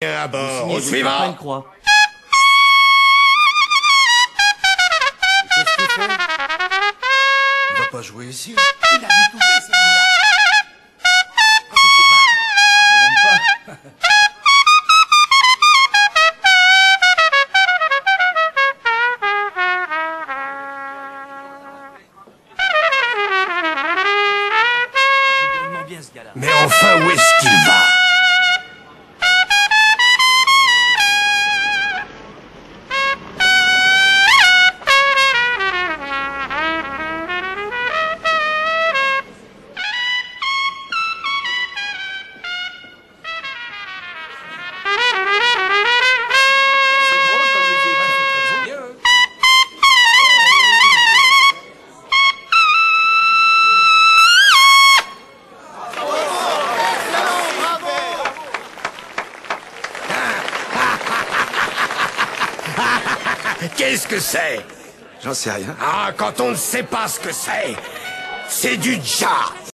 à bord. Au suivant une croix. Qu'est-ce qu'il fait? Il va pas jouer ici Il a tout fait, celui-là. Mais enfin, où est-ce qu'il va? Qu'est-ce que c'est? J'en sais rien. Ah, quand on ne sait pas ce que c'est, c'est du jazz